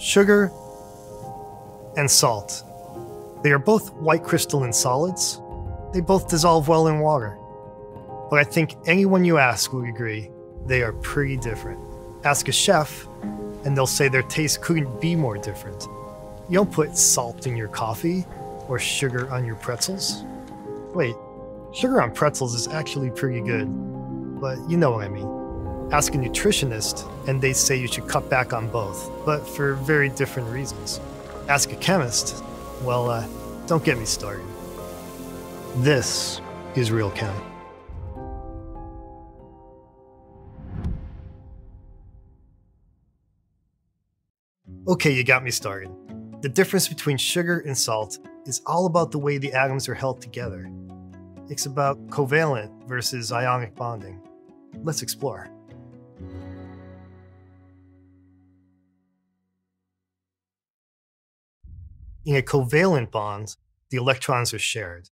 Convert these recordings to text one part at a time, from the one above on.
Sugar and salt. They are both white crystalline solids. They both dissolve well in water. But I think anyone you ask will agree they are pretty different. Ask a chef, and they'll say their taste couldn't be more different. You don't put salt in your coffee or sugar on your pretzels. Wait, sugar on pretzels is actually pretty good, but you know what I mean. Ask a nutritionist, and they say you should cut back on both, but for very different reasons. Ask a chemist, well, uh, don't get me started. This is Real Chem. Okay, you got me started. The difference between sugar and salt is all about the way the atoms are held together. It's about covalent versus ionic bonding. Let's explore. In a covalent bond, the electrons are shared.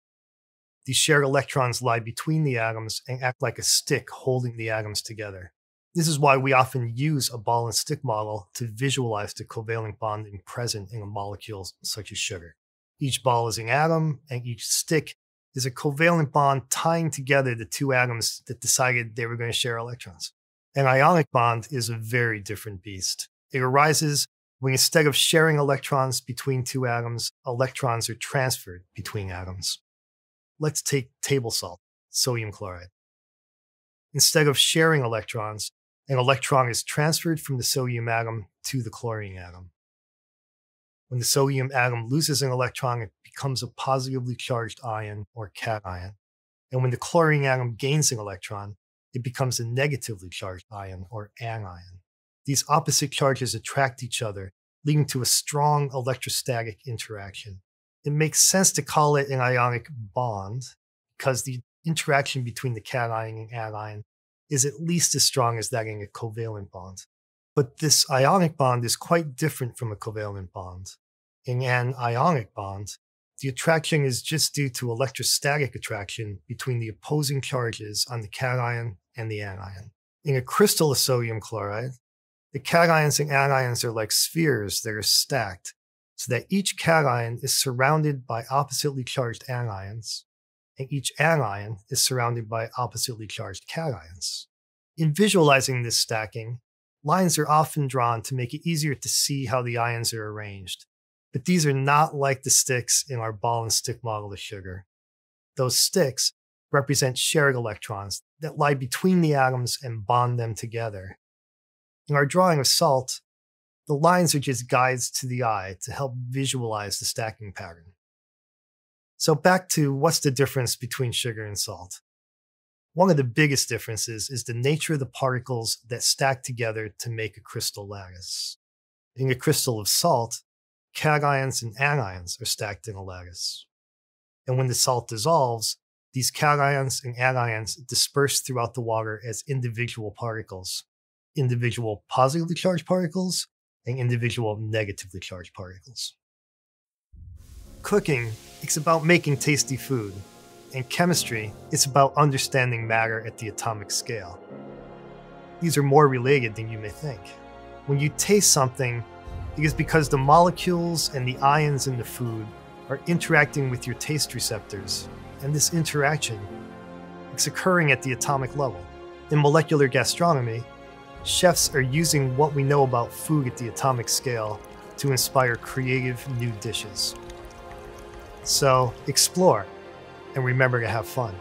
These shared electrons lie between the atoms and act like a stick holding the atoms together. This is why we often use a ball and stick model to visualize the covalent bonding present in a molecule such as sugar. Each ball is an atom, and each stick is a covalent bond tying together the two atoms that decided they were going to share electrons. An ionic bond is a very different beast. It arises when instead of sharing electrons between two atoms, electrons are transferred between atoms. Let's take table salt, sodium chloride. Instead of sharing electrons, an electron is transferred from the sodium atom to the chlorine atom. When the sodium atom loses an electron, it becomes a positively charged ion or cation. And when the chlorine atom gains an electron, it becomes a negatively charged ion or anion. These opposite charges attract each other, leading to a strong electrostatic interaction. It makes sense to call it an ionic bond because the interaction between the cation and anion is at least as strong as that in a covalent bond. But this ionic bond is quite different from a covalent bond. In an ionic bond, the attraction is just due to electrostatic attraction between the opposing charges on the cation and the anion. In a crystal of sodium chloride, the cations and anions are like spheres that are stacked, so that each cation is surrounded by oppositely charged anions, and each anion is surrounded by oppositely charged cations. In visualizing this stacking, lines are often drawn to make it easier to see how the ions are arranged. But these are not like the sticks in our ball and stick model of sugar. Those sticks represent shared electrons that lie between the atoms and bond them together. In our drawing of salt, the lines are just guides to the eye to help visualize the stacking pattern. So back to what's the difference between sugar and salt? One of the biggest differences is the nature of the particles that stack together to make a crystal lattice. In a crystal of salt, cations and anions are stacked in a lattice. And when the salt dissolves, these cations and anions disperse throughout the water as individual particles, individual positively charged particles and individual negatively charged particles cooking, it's about making tasty food. And chemistry, it's about understanding matter at the atomic scale. These are more related than you may think. When you taste something, it is because the molecules and the ions in the food are interacting with your taste receptors, and this interaction is occurring at the atomic level. In molecular gastronomy, chefs are using what we know about food at the atomic scale to inspire creative new dishes. So explore and remember to have fun.